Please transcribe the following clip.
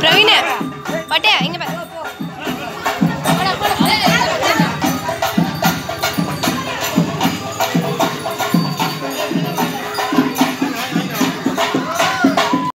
Pero vine,